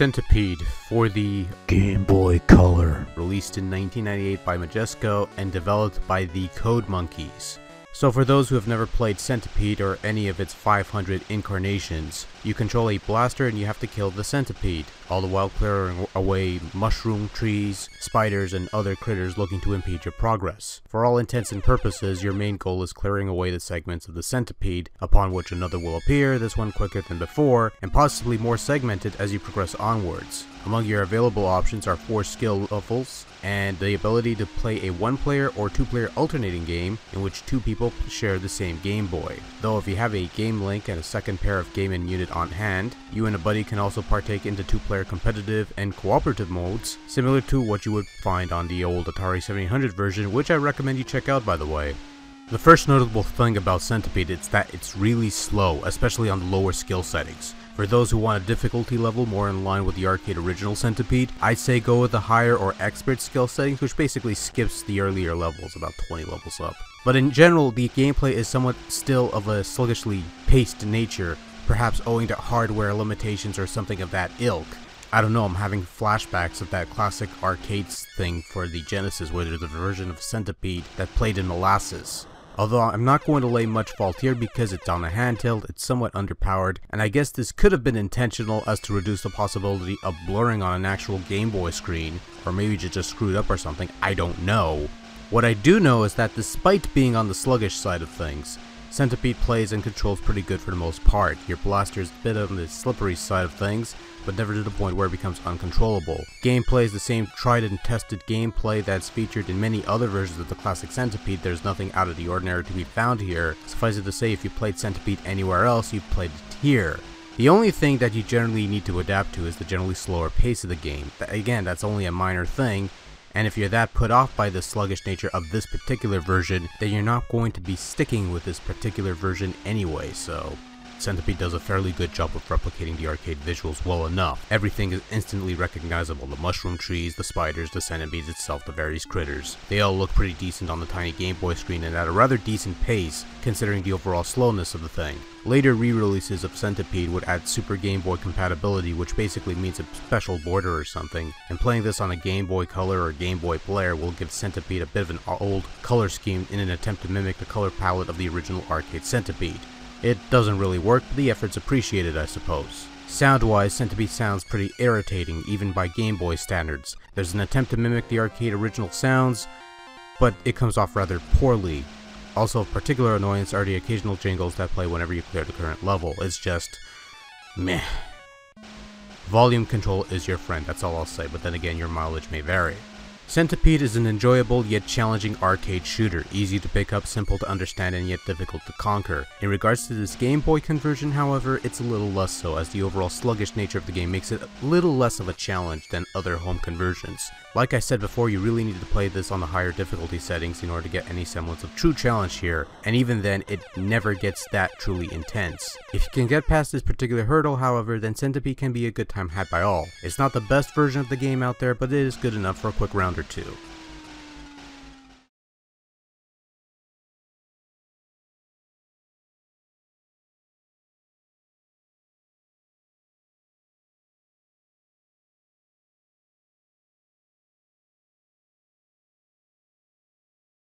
Centipede for the Game Boy Color. released in 1998 by Majesco and developed by the Code Monkeys. So for those who have never played Centipede or any of its 500 incarnations, you control a blaster and you have to kill the centipede, all the while clearing away mushroom trees, spiders, and other critters looking to impede your progress. For all intents and purposes, your main goal is clearing away the segments of the centipede, upon which another will appear, this one quicker than before, and possibly more segmented as you progress onwards. Among your available options are 4 skill levels, and the ability to play a one player or two player alternating game in which two people share the same Game Boy. Though if you have a game link and a second pair of game and unit on hand, you and a buddy can also partake into two player competitive and cooperative modes, similar to what you would find on the old Atari 7800 version, which I recommend you check out by the way. The first notable thing about Centipede is that it's really slow, especially on the lower skill settings. For those who want a difficulty level more in line with the arcade original Centipede, I'd say go with the higher or expert skill settings which basically skips the earlier levels, about 20 levels up. But in general, the gameplay is somewhat still of a sluggishly paced nature, perhaps owing to hardware limitations or something of that ilk. I don't know, I'm having flashbacks of that classic arcades thing for the Genesis where there's a version of Centipede that played in molasses. Although I'm not going to lay much fault here because it's on a handheld, it's somewhat underpowered, and I guess this could have been intentional as to reduce the possibility of blurring on an actual Game Boy screen, or maybe just screwed up or something, I don't know. What I do know is that despite being on the sluggish side of things, Centipede plays and controls pretty good for the most part. Your blaster is a bit on the slippery side of things, but never to the point where it becomes uncontrollable. Gameplay is the same tried and tested gameplay that's featured in many other versions of the classic Centipede. There's nothing out of the ordinary to be found here. Suffice it to say, if you played Centipede anywhere else, you've played it here. The only thing that you generally need to adapt to is the generally slower pace of the game. Again, that's only a minor thing, and if you're that put off by the sluggish nature of this particular version, then you're not going to be sticking with this particular version anyway, so... Centipede does a fairly good job of replicating the arcade visuals well enough. Everything is instantly recognizable, the mushroom trees, the spiders, the centipedes itself, the various critters. They all look pretty decent on the tiny Game Boy screen and at a rather decent pace, considering the overall slowness of the thing. Later re-releases of Centipede would add Super Game Boy compatibility, which basically means a special border or something, and playing this on a Game Boy Color or Game Boy Player will give Centipede a bit of an old color scheme in an attempt to mimic the color palette of the original arcade Centipede. It doesn't really work, but the effort's appreciated I suppose. Sound-wise, Centipede sounds pretty irritating, even by Game Boy standards. There's an attempt to mimic the arcade original sounds, but it comes off rather poorly. Also of particular annoyance are the occasional jingles that play whenever you clear the current level. It's just... meh. Volume control is your friend, that's all I'll say, but then again your mileage may vary. Centipede is an enjoyable yet challenging arcade shooter, easy to pick up, simple to understand, and yet difficult to conquer. In regards to this Game Boy conversion, however, it's a little less so, as the overall sluggish nature of the game makes it a little less of a challenge than other home conversions. Like I said before, you really need to play this on the higher difficulty settings in order to get any semblance of true challenge here, and even then, it never gets that truly intense. If you can get past this particular hurdle, however, then Centipede can be a good time had by all. It's not the best version of the game out there, but it is good enough for a quick round or two.